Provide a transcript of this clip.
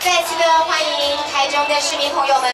再次的欢迎台中的市民朋友们。